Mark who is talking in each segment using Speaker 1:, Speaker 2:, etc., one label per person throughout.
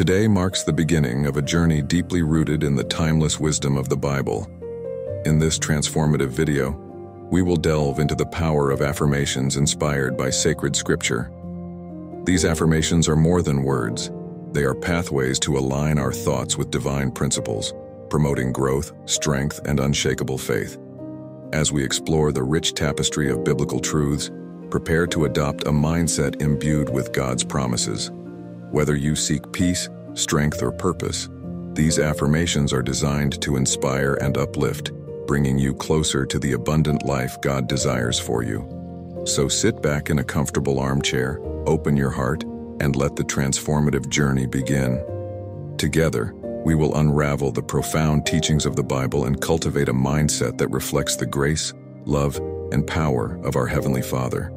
Speaker 1: Today marks the beginning of a journey deeply rooted in the timeless wisdom of the Bible. In this transformative video, we will delve into the power of affirmations inspired by sacred scripture. These affirmations are more than words. They are pathways to align our thoughts with divine principles, promoting growth, strength, and unshakable faith. As we explore the rich tapestry of biblical truths, prepare to adopt a mindset imbued with God's promises. Whether you seek peace, strength, or purpose, these affirmations are designed to inspire and uplift, bringing you closer to the abundant life God desires for you. So sit back in a comfortable armchair, open your heart, and let the transformative journey begin. Together, we will unravel the profound teachings of the Bible and cultivate a mindset that reflects the grace, love, and power of our Heavenly Father.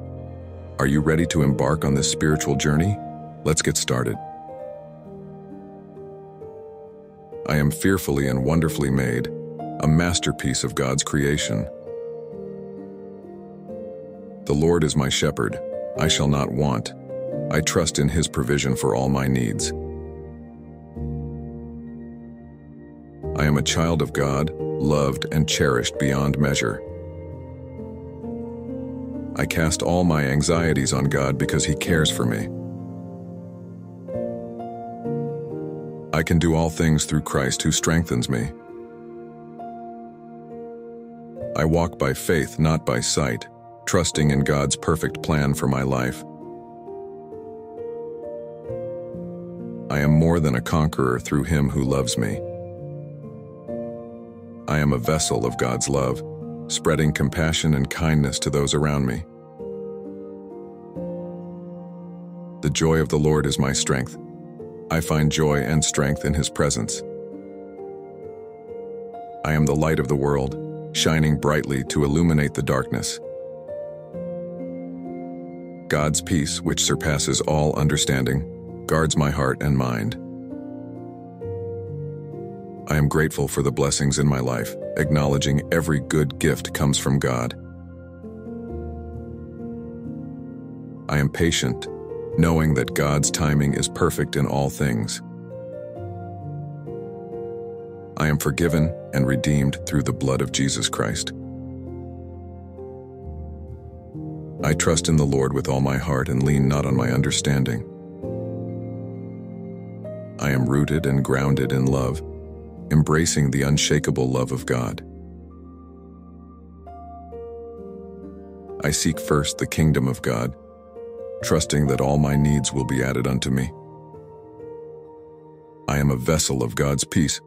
Speaker 1: Are you ready to embark on this spiritual journey? Let's get started. I am fearfully and wonderfully made, a masterpiece of God's creation. The Lord is my shepherd, I shall not want. I trust in His provision for all my needs. I am a child of God, loved and cherished beyond measure. I cast all my anxieties on God because He cares for me. I can do all things through Christ who strengthens me. I walk by faith, not by sight, trusting in God's perfect plan for my life. I am more than a conqueror through Him who loves me. I am a vessel of God's love, spreading compassion and kindness to those around me. The joy of the Lord is my strength. I find joy and strength in His presence. I am the light of the world, shining brightly to illuminate the darkness. God's peace, which surpasses all understanding, guards my heart and mind. I am grateful for the blessings in my life, acknowledging every good gift comes from God. I am patient knowing that God's timing is perfect in all things. I am forgiven and redeemed through the blood of Jesus Christ. I trust in the Lord with all my heart and lean not on my understanding. I am rooted and grounded in love, embracing the unshakable love of God. I seek first the kingdom of God trusting that all my needs will be added unto me. I am a vessel of God's peace,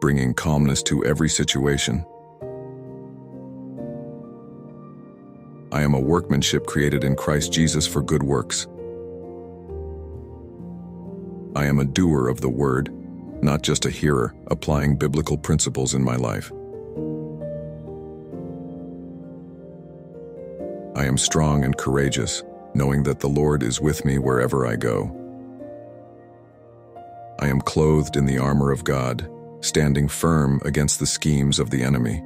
Speaker 1: bringing calmness to every situation. I am a workmanship created in Christ Jesus for good works. I am a doer of the word, not just a hearer, applying biblical principles in my life. I am strong and courageous, knowing that the Lord is with me wherever I go. I am clothed in the armor of God, standing firm against the schemes of the enemy.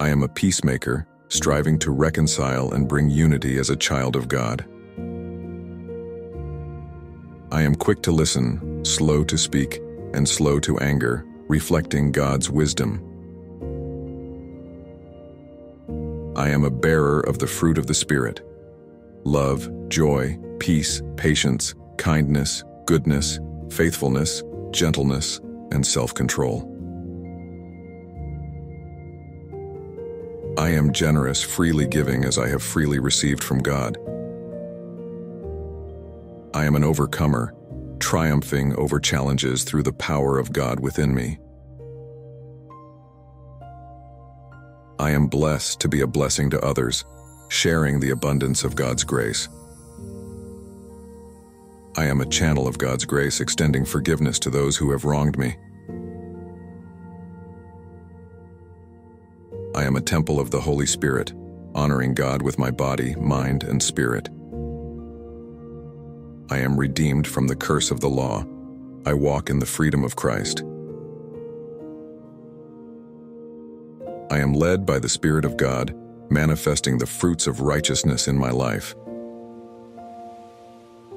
Speaker 1: I am a peacemaker, striving to reconcile and bring unity as a child of God. I am quick to listen, slow to speak, and slow to anger, reflecting God's wisdom. I am a bearer of the fruit of the Spirit love, joy, peace, patience, kindness, goodness, faithfulness, gentleness, and self control. I am generous, freely giving as I have freely received from God. I am an overcomer, triumphing over challenges through the power of God within me. I am blessed to be a blessing to others, sharing the abundance of God's grace. I am a channel of God's grace extending forgiveness to those who have wronged me. I am a temple of the Holy Spirit, honoring God with my body, mind, and spirit. I am redeemed from the curse of the law. I walk in the freedom of Christ. I am led by the Spirit of God, manifesting the fruits of righteousness in my life.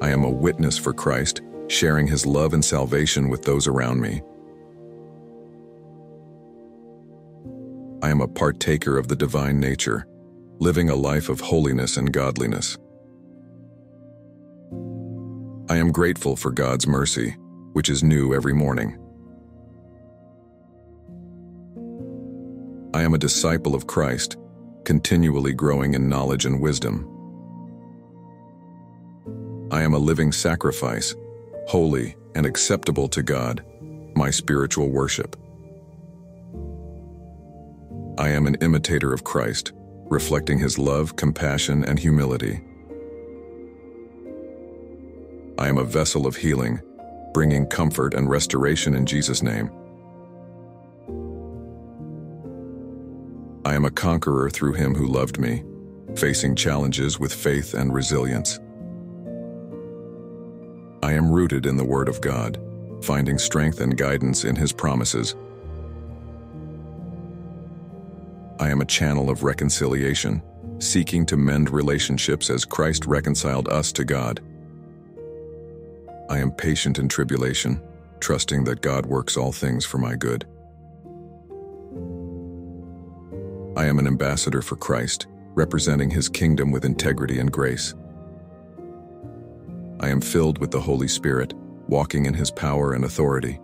Speaker 1: I am a witness for Christ, sharing his love and salvation with those around me. I am a partaker of the divine nature, living a life of holiness and godliness. I am grateful for God's mercy, which is new every morning. I am a disciple of Christ, continually growing in knowledge and wisdom. I am a living sacrifice, holy and acceptable to God, my spiritual worship. I am an imitator of Christ, reflecting his love, compassion, and humility. I am a vessel of healing, bringing comfort and restoration in Jesus' name. I am a conqueror through him who loved me, facing challenges with faith and resilience. I am rooted in the Word of God, finding strength and guidance in his promises. I am a channel of reconciliation, seeking to mend relationships as Christ reconciled us to God. I am patient in tribulation, trusting that God works all things for my good. I am an ambassador for Christ, representing his kingdom with integrity and grace. I am filled with the Holy Spirit, walking in his power and authority.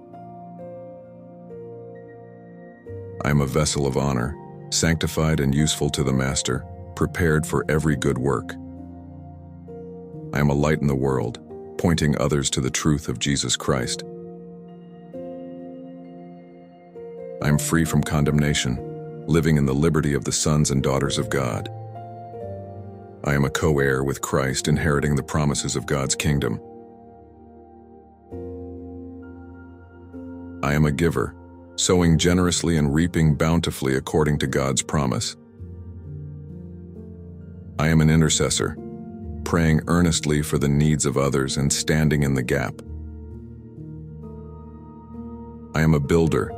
Speaker 1: I am a vessel of honor, sanctified and useful to the Master, prepared for every good work. I am a light in the world, pointing others to the truth of Jesus Christ. I am free from condemnation, living in the liberty of the sons and daughters of God. I am a co-heir with Christ, inheriting the promises of God's kingdom. I am a giver, sowing generously and reaping bountifully according to God's promise. I am an intercessor, praying earnestly for the needs of others and standing in the gap. I am a builder,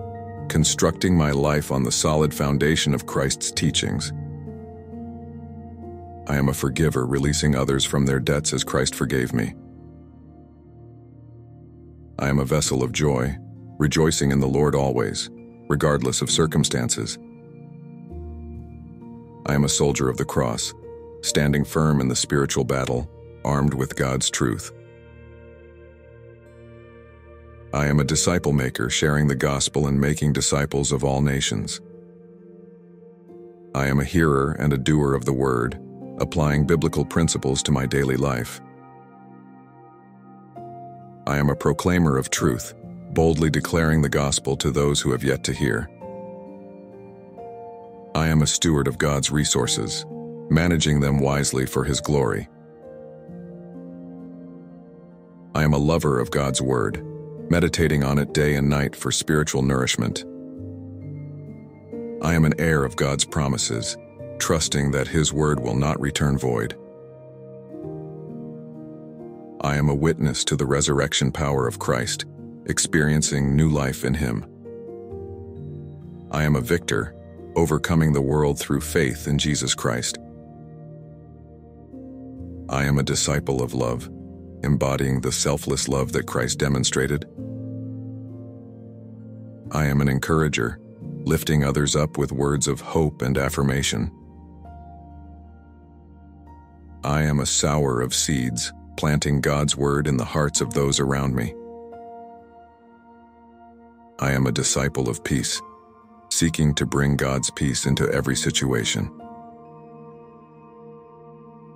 Speaker 1: constructing my life on the solid foundation of Christ's teachings. I am a forgiver, releasing others from their debts as Christ forgave me. I am a vessel of joy, rejoicing in the Lord always, regardless of circumstances. I am a soldier of the cross, standing firm in the spiritual battle, armed with God's truth. I am a disciple maker sharing the gospel and making disciples of all nations. I am a hearer and a doer of the word, applying biblical principles to my daily life. I am a proclaimer of truth, boldly declaring the gospel to those who have yet to hear. I am a steward of God's resources, managing them wisely for His glory. I am a lover of God's word, meditating on it day and night for spiritual nourishment. I am an heir of God's promises, trusting that His word will not return void. I am a witness to the resurrection power of Christ, experiencing new life in Him. I am a victor, overcoming the world through faith in Jesus Christ. I am a disciple of love, embodying the selfless love that Christ demonstrated. I am an encourager, lifting others up with words of hope and affirmation. I am a sower of seeds, planting God's word in the hearts of those around me. I am a disciple of peace, seeking to bring God's peace into every situation.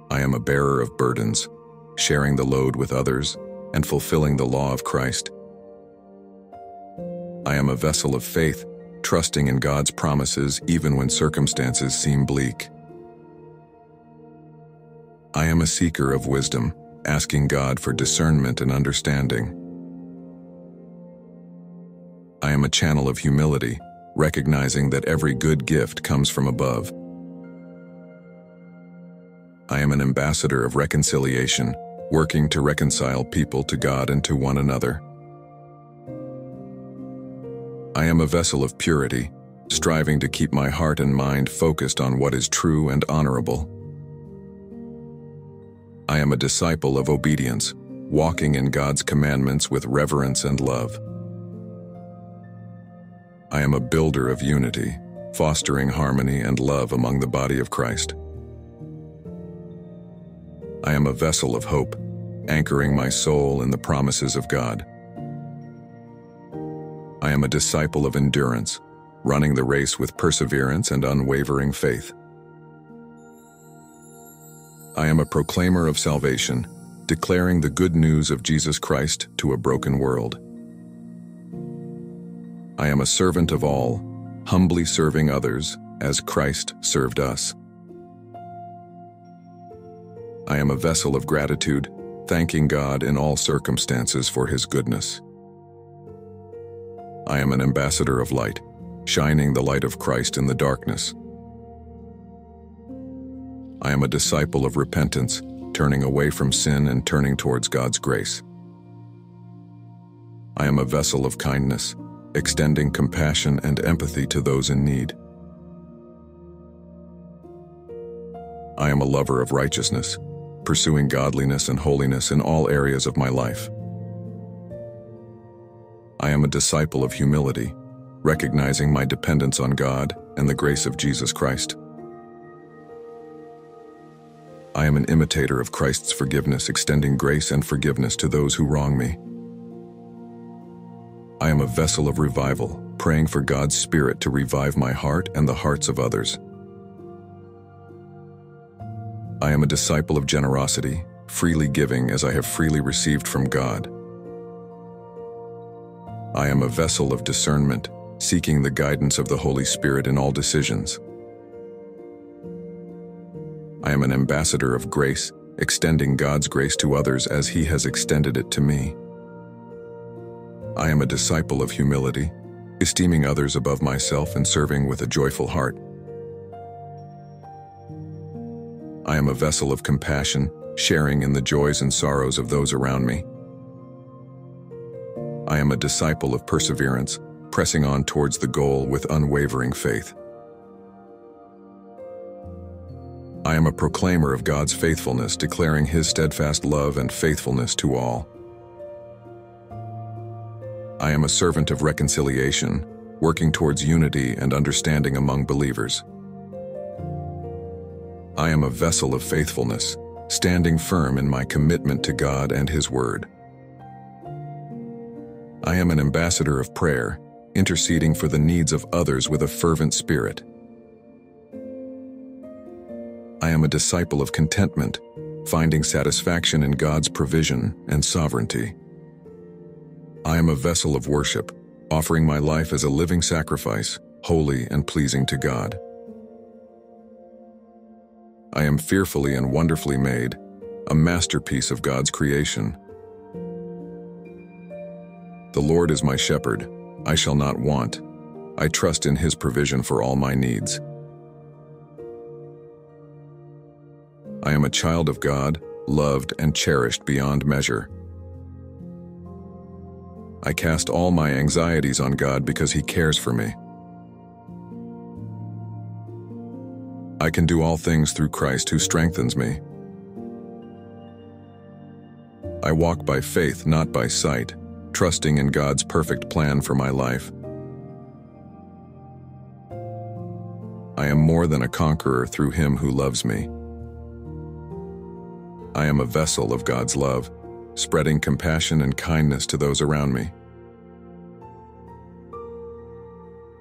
Speaker 1: I am a bearer of burdens, sharing the load with others, and fulfilling the law of Christ. I am a vessel of faith, trusting in God's promises even when circumstances seem bleak. I am a seeker of wisdom, asking God for discernment and understanding. I am a channel of humility, recognizing that every good gift comes from above. I am an ambassador of reconciliation, working to reconcile people to God and to one another. I am a vessel of purity, striving to keep my heart and mind focused on what is true and honorable. I am a disciple of obedience, walking in God's commandments with reverence and love. I am a builder of unity, fostering harmony and love among the body of Christ. I am a vessel of hope, anchoring my soul in the promises of God. I am a disciple of endurance, running the race with perseverance and unwavering faith. I am a proclaimer of salvation, declaring the good news of Jesus Christ to a broken world. I am a servant of all, humbly serving others as Christ served us. I am a vessel of gratitude, thanking God in all circumstances for his goodness. I am an ambassador of light, shining the light of Christ in the darkness. I am a disciple of repentance, turning away from sin and turning towards God's grace. I am a vessel of kindness, extending compassion and empathy to those in need. I am a lover of righteousness, pursuing godliness and holiness in all areas of my life. I am a disciple of humility, recognizing my dependence on God and the grace of Jesus Christ. I am an imitator of Christ's forgiveness, extending grace and forgiveness to those who wrong me. I am a vessel of revival, praying for God's Spirit to revive my heart and the hearts of others. I am a disciple of generosity, freely giving as I have freely received from God. I am a vessel of discernment, seeking the guidance of the Holy Spirit in all decisions. I am an ambassador of grace, extending God's grace to others as He has extended it to me. I am a disciple of humility, esteeming others above myself and serving with a joyful heart. I am a vessel of compassion, sharing in the joys and sorrows of those around me. I am a disciple of perseverance, pressing on towards the goal with unwavering faith. I am a proclaimer of God's faithfulness, declaring His steadfast love and faithfulness to all. I am a servant of reconciliation, working towards unity and understanding among believers. I am a vessel of faithfulness, standing firm in my commitment to God and His Word. I am an ambassador of prayer, interceding for the needs of others with a fervent spirit. I am a disciple of contentment, finding satisfaction in God's provision and sovereignty. I am a vessel of worship, offering my life as a living sacrifice, holy and pleasing to God. I am fearfully and wonderfully made, a masterpiece of God's creation. The Lord is my shepherd, I shall not want. I trust in his provision for all my needs. I am a child of God, loved and cherished beyond measure. I cast all my anxieties on God because He cares for me. I can do all things through Christ who strengthens me. I walk by faith, not by sight, trusting in God's perfect plan for my life. I am more than a conqueror through Him who loves me. I am a vessel of God's love, spreading compassion and kindness to those around me.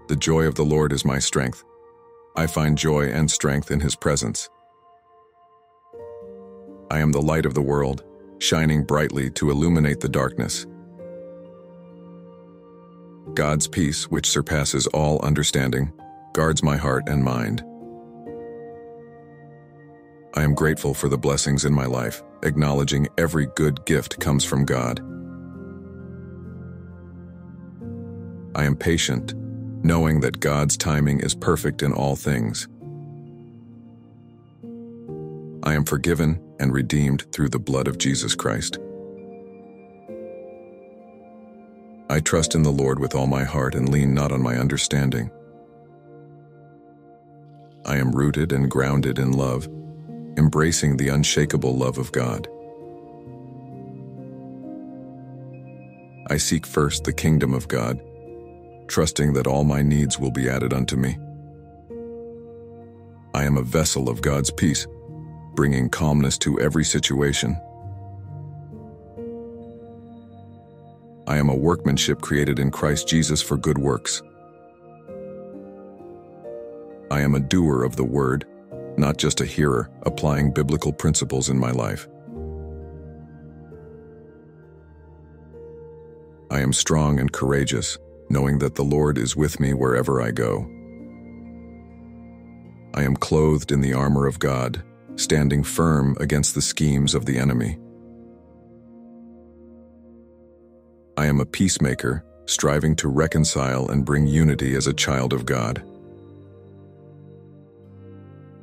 Speaker 1: The joy of the Lord is my strength. I find joy and strength in his presence. I am the light of the world, shining brightly to illuminate the darkness. God's peace, which surpasses all understanding, guards my heart and mind. I am grateful for the blessings in my life, acknowledging every good gift comes from God. I am patient, knowing that God's timing is perfect in all things. I am forgiven and redeemed through the blood of Jesus Christ. I trust in the Lord with all my heart and lean not on my understanding. I am rooted and grounded in love, embracing the unshakable love of God. I seek first the kingdom of God, trusting that all my needs will be added unto me. I am a vessel of God's peace, bringing calmness to every situation. I am a workmanship created in Christ Jesus for good works. I am a doer of the word, not just a hearer, applying biblical principles in my life. I am strong and courageous, knowing that the Lord is with me wherever I go. I am clothed in the armor of God, standing firm against the schemes of the enemy. I am a peacemaker, striving to reconcile and bring unity as a child of God.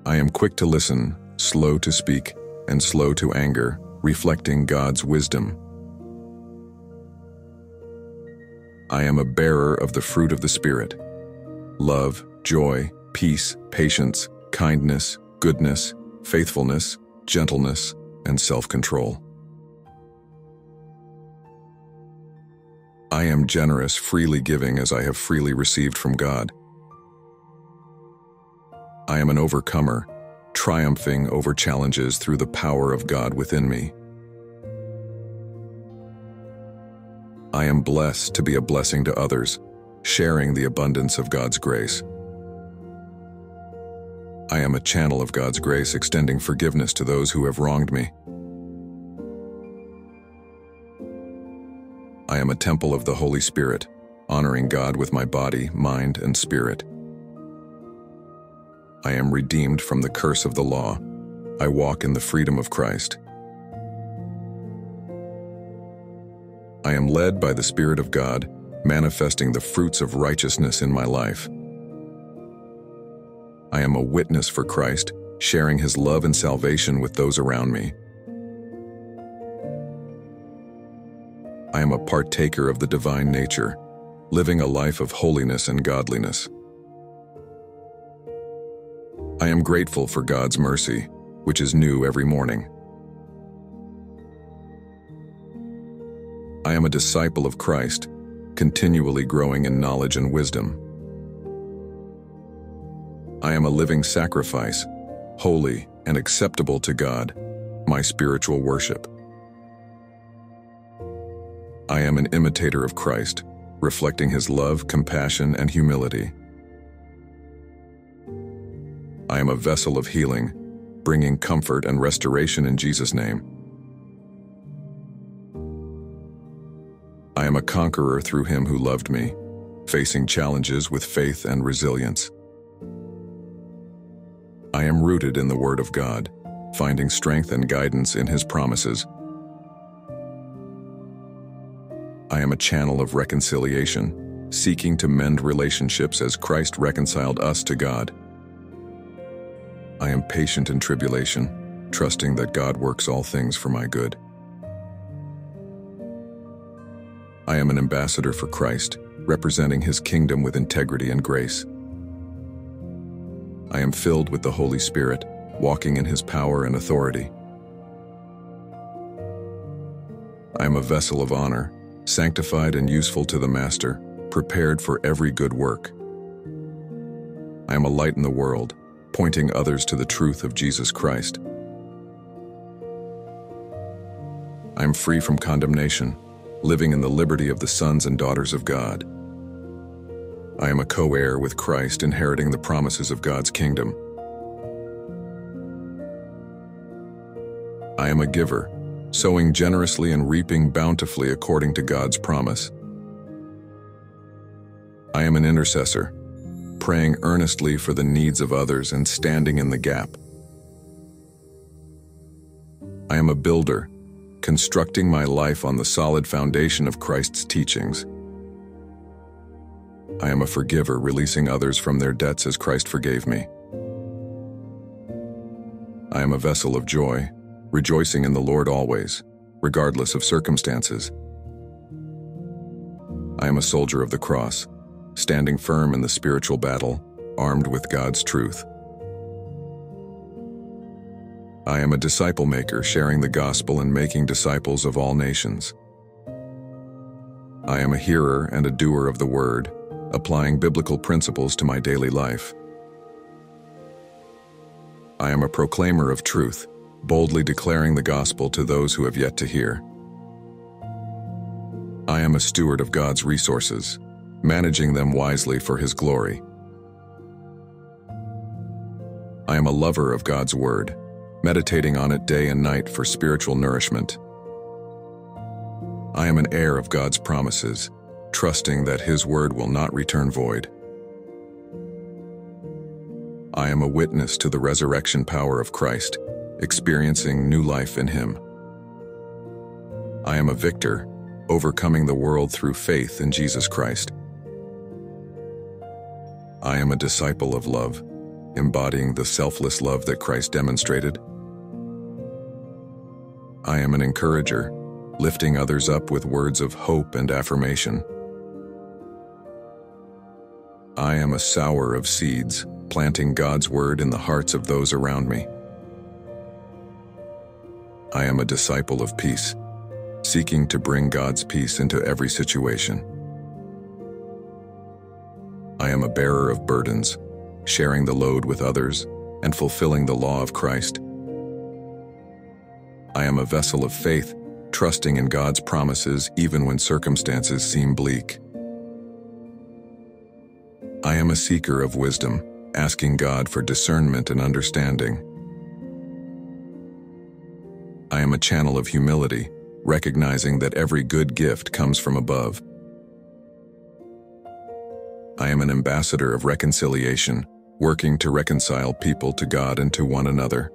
Speaker 1: I am quick to listen, slow to speak, and slow to anger, reflecting God's wisdom. I am a bearer of the fruit of the Spirit love, joy, peace, patience, kindness, goodness, faithfulness, gentleness, and self control. I am generous, freely giving as I have freely received from God. I am an overcomer, triumphing over challenges through the power of God within me. I am blessed to be a blessing to others, sharing the abundance of God's grace. I am a channel of God's grace extending forgiveness to those who have wronged me. I am a temple of the Holy Spirit, honoring God with my body, mind, and spirit. I am redeemed from the curse of the law. I walk in the freedom of Christ. I am led by the Spirit of God, manifesting the fruits of righteousness in my life. I am a witness for Christ, sharing his love and salvation with those around me. I am a partaker of the divine nature, living a life of holiness and godliness. I am grateful for God's mercy, which is new every morning. I am a disciple of Christ, continually growing in knowledge and wisdom. I am a living sacrifice, holy and acceptable to God, my spiritual worship. I am an imitator of Christ, reflecting his love, compassion, and humility. I am a vessel of healing, bringing comfort and restoration in Jesus' name. I am a conqueror through him who loved me, facing challenges with faith and resilience. I am rooted in the Word of God, finding strength and guidance in his promises. I am a channel of reconciliation, seeking to mend relationships as Christ reconciled us to God. I am patient in tribulation, trusting that God works all things for my good. I am an ambassador for Christ, representing his kingdom with integrity and grace. I am filled with the Holy Spirit, walking in his power and authority. I am a vessel of honor, sanctified and useful to the Master, prepared for every good work. I am a light in the world, pointing others to the truth of Jesus Christ. I am free from condemnation, living in the liberty of the sons and daughters of God. I am a co-heir with Christ inheriting the promises of God's kingdom. I am a giver, sowing generously and reaping bountifully according to God's promise. I am an intercessor, praying earnestly for the needs of others and standing in the gap. I am a builder, constructing my life on the solid foundation of Christ's teachings. I am a forgiver, releasing others from their debts as Christ forgave me. I am a vessel of joy, rejoicing in the Lord always, regardless of circumstances. I am a soldier of the cross, standing firm in the spiritual battle, armed with God's truth. I am a disciple maker, sharing the gospel and making disciples of all nations. I am a hearer and a doer of the word, applying biblical principles to my daily life. I am a proclaimer of truth, boldly declaring the gospel to those who have yet to hear. I am a steward of God's resources, managing them wisely for His glory. I am a lover of God's Word, meditating on it day and night for spiritual nourishment. I am an heir of God's promises, trusting that His Word will not return void. I am a witness to the resurrection power of Christ, experiencing new life in Him. I am a victor, overcoming the world through faith in Jesus Christ. I am a disciple of love, embodying the selfless love that Christ demonstrated. I am an encourager, lifting others up with words of hope and affirmation. I am a sower of seeds, planting God's word in the hearts of those around me. I am a disciple of peace, seeking to bring God's peace into every situation. I am a bearer of burdens, sharing the load with others and fulfilling the law of Christ. I am a vessel of faith, trusting in God's promises even when circumstances seem bleak. I am a seeker of wisdom, asking God for discernment and understanding. I am a channel of humility, recognizing that every good gift comes from above. I am an ambassador of reconciliation, working to reconcile people to God and to one another.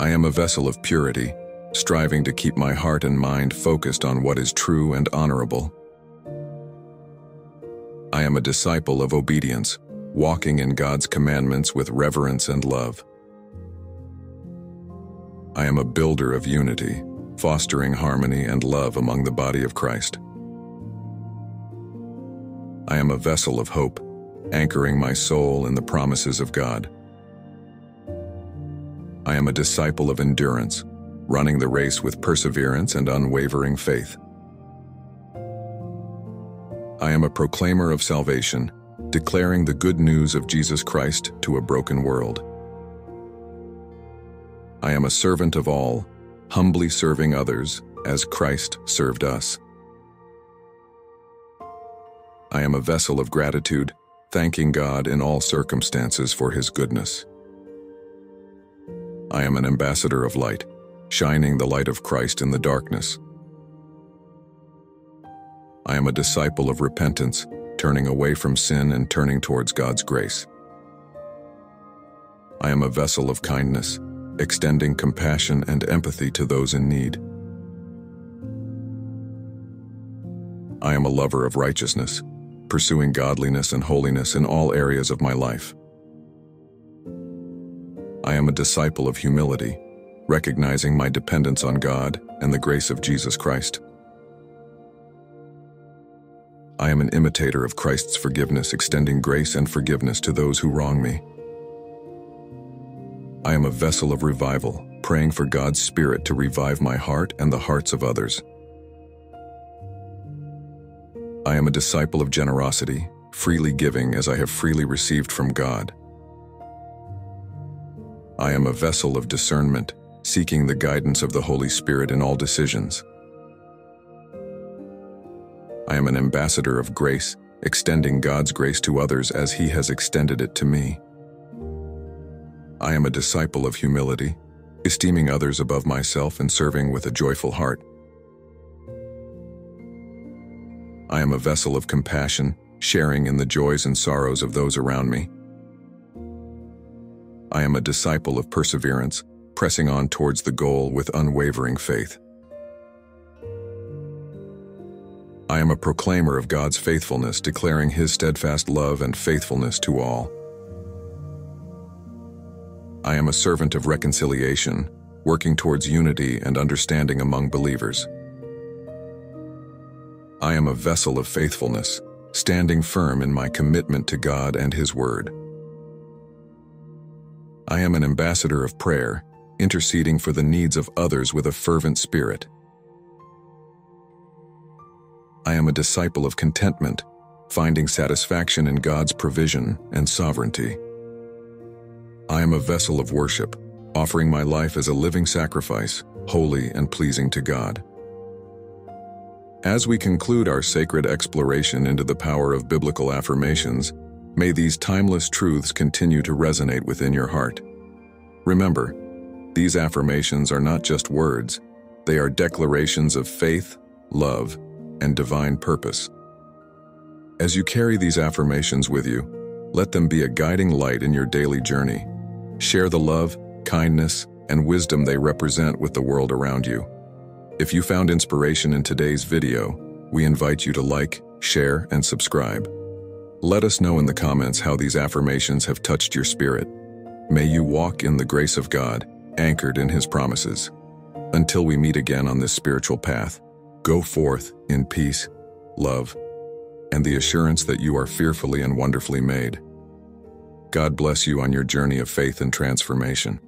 Speaker 1: I am a vessel of purity, striving to keep my heart and mind focused on what is true and honorable. I am a disciple of obedience, walking in God's commandments with reverence and love. I am a builder of unity, fostering harmony and love among the body of Christ. I am a vessel of hope, anchoring my soul in the promises of God. I am a disciple of endurance, running the race with perseverance and unwavering faith. I am a proclaimer of salvation, declaring the good news of Jesus Christ to a broken world. I am a servant of all, humbly serving others as Christ served us. I am a vessel of gratitude, thanking God in all circumstances for His goodness. I am an ambassador of light, shining the light of Christ in the darkness. I am a disciple of repentance, turning away from sin and turning towards God's grace. I am a vessel of kindness, extending compassion and empathy to those in need. I am a lover of righteousness, pursuing godliness and holiness in all areas of my life. I am a disciple of humility, recognizing my dependence on God and the grace of Jesus Christ. I am an imitator of Christ's forgiveness, extending grace and forgiveness to those who wrong me. I am a vessel of revival, praying for God's Spirit to revive my heart and the hearts of others. I am a disciple of generosity, freely giving as I have freely received from God. I am a vessel of discernment, seeking the guidance of the Holy Spirit in all decisions. I am an ambassador of grace, extending God's grace to others as He has extended it to me. I am a disciple of humility, esteeming others above myself and serving with a joyful heart. I am a vessel of compassion, sharing in the joys and sorrows of those around me. I am a disciple of perseverance, pressing on towards the goal with unwavering faith. I am a proclaimer of God's faithfulness, declaring His steadfast love and faithfulness to all. I am a servant of reconciliation, working towards unity and understanding among believers. I am a vessel of faithfulness, standing firm in my commitment to God and His Word. I am an ambassador of prayer, interceding for the needs of others with a fervent spirit. I am a disciple of contentment, finding satisfaction in God's provision and sovereignty. I am a vessel of worship, offering my life as a living sacrifice, holy and pleasing to God. As we conclude our sacred exploration into the power of biblical affirmations, may these timeless truths continue to resonate within your heart. Remember, these affirmations are not just words, they are declarations of faith, love, and divine purpose. As you carry these affirmations with you, let them be a guiding light in your daily journey. Share the love, kindness, and wisdom they represent with the world around you. If you found inspiration in today's video, we invite you to like, share, and subscribe. Let us know in the comments how these affirmations have touched your spirit. May you walk in the grace of God, anchored in His promises. Until we meet again on this spiritual path, go forth in peace, love, and the assurance that you are fearfully and wonderfully made. God bless you on your journey of faith and transformation.